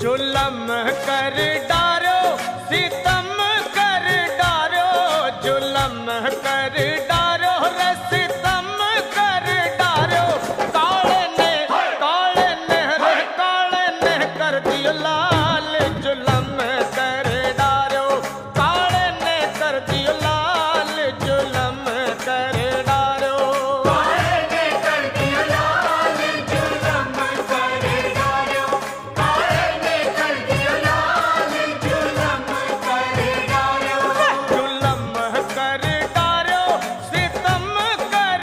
जुलम कर डारो, सितम कर डारो जुलम कर डारो रसितम कर डारो। काले ने काले ने काले ने कर दियो